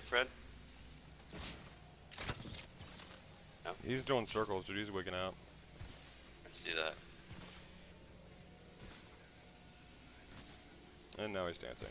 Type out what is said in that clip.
Fred? He's doing circles, dude. He's wigging out. I see that. And now he's dancing.